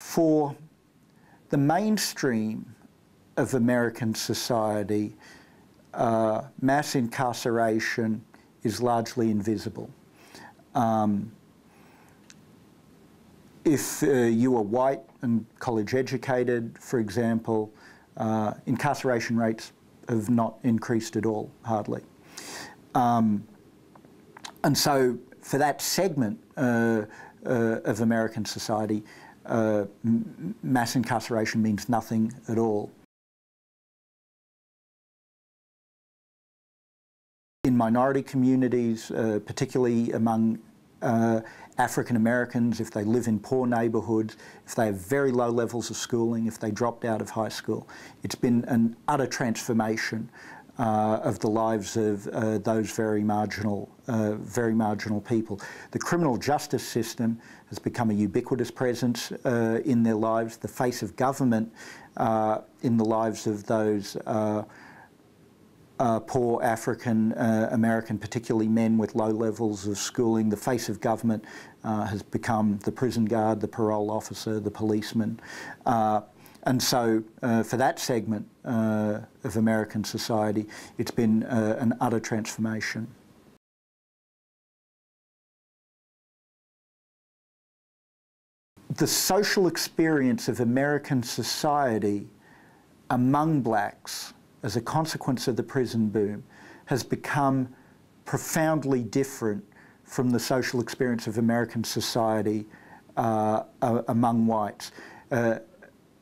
For the mainstream of American society, uh, mass incarceration is largely invisible. Um, if uh, you are white and college educated, for example, uh, incarceration rates have not increased at all, hardly. Um, and so for that segment uh, uh of American society, uh, mass incarceration means nothing at all. In minority communities, uh, particularly among uh, African Americans, if they live in poor neighbourhoods, if they have very low levels of schooling, if they dropped out of high school. It's been an utter transformation uh, of the lives of uh, those very marginal, uh, very marginal people. The criminal justice system has become a ubiquitous presence uh, in their lives. The face of government uh, in the lives of those uh, uh, poor African uh, American, particularly men with low levels of schooling. The face of government uh, has become the prison guard, the parole officer, the policeman. Uh, and so, uh, for that segment uh, of American society, it's been an utter transformation. The social experience of American society among blacks as a consequence of the prison boom, has become profoundly different from the social experience of American society uh, uh, among whites.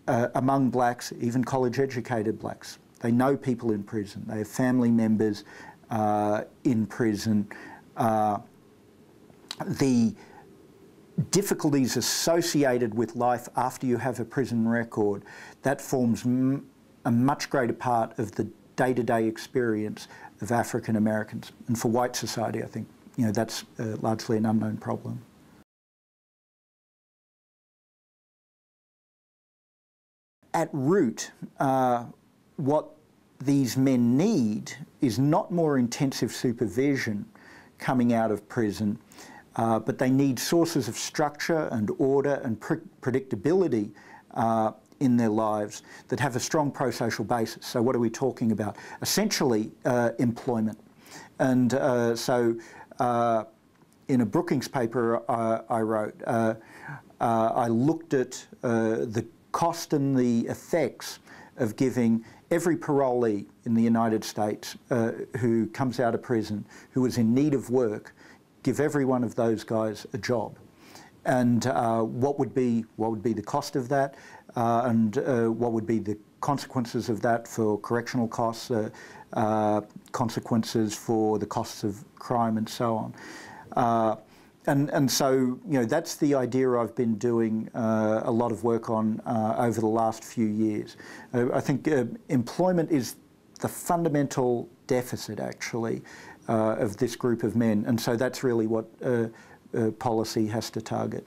Uh, among blacks, even college educated blacks, they know people in prison, they have family members uh, in prison. Uh, the difficulties associated with life after you have a prison record, that forms a much greater part of the day-to-day experience of African Americans. And for white society, I think, you know, that's uh, largely an unknown problem. At root, uh, what these men need is not more intensive supervision coming out of prison, uh, but they need sources of structure and order and pre predictability uh, in their lives that have a strong pro-social basis. So what are we talking about? Essentially, uh, employment. And uh, so uh, in a Brookings paper uh, I wrote, I looked at the cost and the effects of giving every parolee in the United States who comes out of prison, who is in need of work, give every one of those guys a job and uh, what would be what would be the cost of that, uh, and uh, what would be the consequences of that for correctional costs, uh, uh, consequences for the costs of crime, and so on. Uh, and, and so, you know, that's the idea I've been doing a lot of work on over the last few years. I think employment is the fundamental deficit, actually, of this group of men. And so that's really what uh, policy has to target.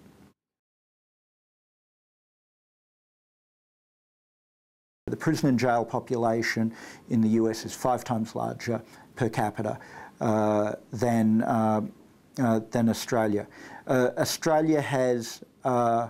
The prison and jail population in the US is five times larger per capita uh, than, uh, uh, than Australia. Uh, Australia has uh,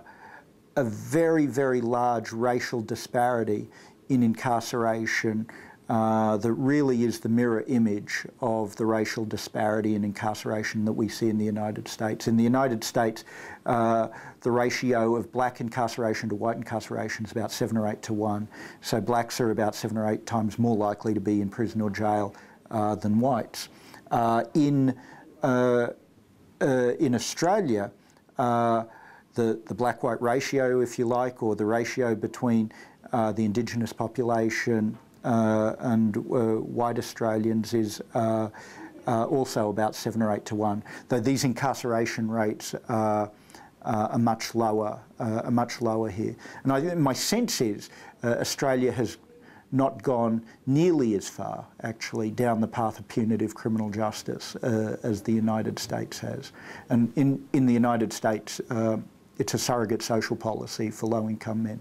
a very, very large racial disparity in incarceration uh, that really is the mirror image of the racial disparity in incarceration that we see in the United States. In the United States, the ratio of black incarceration to white incarceration is about seven or eight to one. So blacks are about seven or eight times more likely to be in prison or jail uh, than whites. Uh, in, uh, Uh, in Australia, uh, the, the black-white ratio, if you like, or the ratio between uh, the indigenous population uh, and uh, white Australians is uh, also about seven or eight to one, though these incarceration rates are much lower, are much lower here. And I, my sense is Australia has not gone nearly as far, actually, down the path of punitive criminal justice uh, as the United States has. And in, in the United States, uh, it's a surrogate social policy for low-income men.